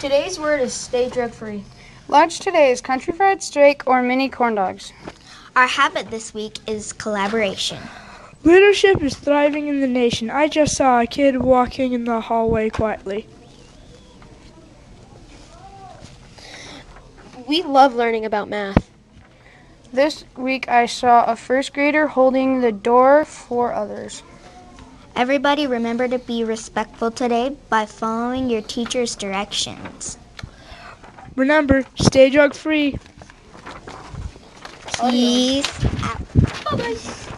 Today's word is stay drug free. Lunch today is country fried steak or mini corn dogs. Our habit this week is collaboration. Leadership is thriving in the nation. I just saw a kid walking in the hallway quietly. We love learning about math. This week I saw a first grader holding the door for others. Everybody remember to be respectful today by following your teacher's directions. Remember, stay drug free. Peace out. Bye bye.